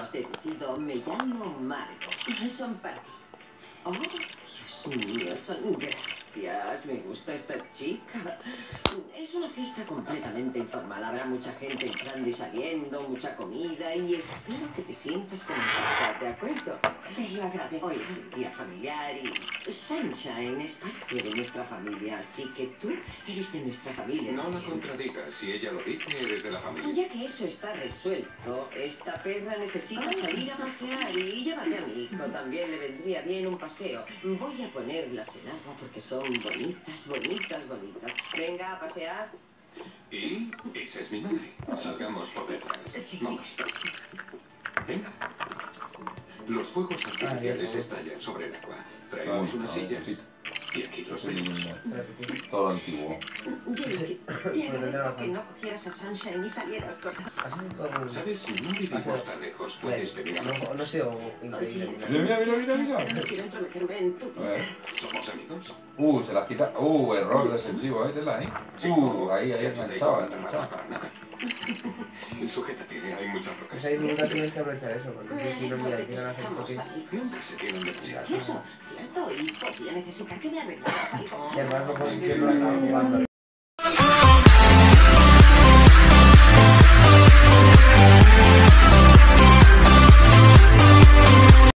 has deducido, me llamo Margo. Son para ti. Oh, Dios mío, son gracias. Me gusta esta chica. Es una fiesta completamente informal. Habrá mucha gente entrando y saliendo, mucha comida y espero que te sientas como en casa, ¿de acuerdo? Te lo agradezco. Hoy es un día familiar y Sunshine es parte de nuestra familia, así que tú eres de nuestra familia. No la contradigas. Si ella lo dice, eres de la familia. Ya que eso está resuelto, esta perra necesita salir a pasear y llévate a mi hijo. También le vendría bien un paseo. Voy a ponerlas en agua porque son bonitas, bonitas, bonitas. Venga a pasear. Y esa es mi madre. Salgamos por detrás. Sí. Vamos. Venga. Los fuegos artificiales estallan sobre el agua. Traemos unas sillas. sí. Y aquí los vemos. Todo antiguo. Jake, te agradezco que no cogieras a Sunshine y salieras con... ¿Sabes? No vivimos tan lejos. Puedes venir a No, no sido increíble. Mira, mira, mira, mira, mira. No quiero entrometerme en tu... A ver. ¿Somos amigos? Uh, se la quita. Uh, error defensivo, eh, tela, eh. Uh, ahí, ahí Sujétate, hay muchas rocas. Pues ahí nunca tienes que aprovechar eso, porque si no, mira, empiezan a hacer toque. Nunca se tienen demasiado. Cierto, cierto, y podría necesitar que me arreglaras algo. Y además no pueden que no la estaban jugando.